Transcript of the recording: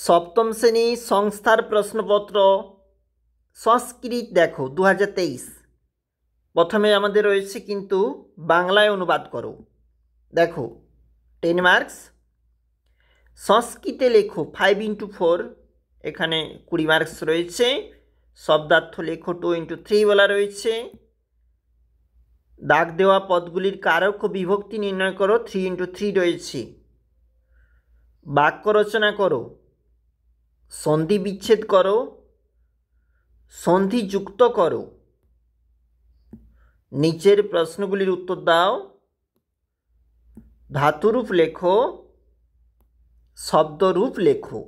সপ্তম শ্রেণি সংস্থার প্রশ্নপত্র সংস্কৃত দেখো দু হাজার তেইশ। প্রথমে আমাদের রয়েছে কিন্তু বাংলায় অনুবাদ করো। দেখো টেন মার্কস সংস্কৃতে লেখো ফাইভ ইন্টু ফোর এখানে কুড়ি মার্কস রয়েছে। শব্দার্থ লেখো টু ইন্টু থ্রি বলা রয়েছে। দাগ দেওয়া পদগুলির কারক ও বিভক্তি নির্ণয় করো থ্রি ইন্টু থ্রি রয়েছে। বাক্য রচনা করো। সন্ধি বিচ্ছেদ করো সন্ধি যুক্ত করো। নিচের প্রশ্নগুলির উত্তর দাও। ধাতুরূপ লেখো শব্দরূপ লেখো।